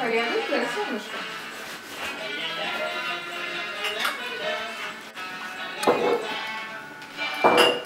Кальяны для солнышка. Thank